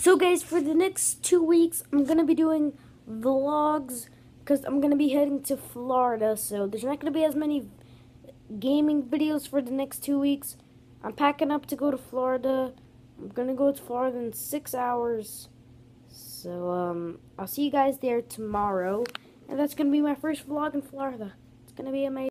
So guys, for the next two weeks, I'm going to be doing vlogs because I'm going to be heading to Florida. So there's not going to be as many gaming videos for the next two weeks. I'm packing up to go to Florida. I'm going to go to Florida in six hours. So um, I'll see you guys there tomorrow. And that's going to be my first vlog in Florida. It's going to be amazing.